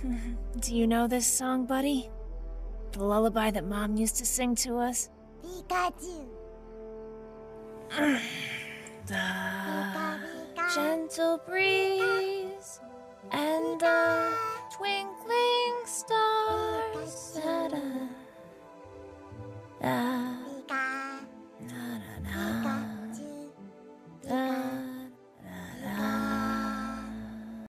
Do you know this song, buddy? The lullaby that Mom used to sing to us? Pikachu. the gentle breeze and the twinkling stars. Da -da.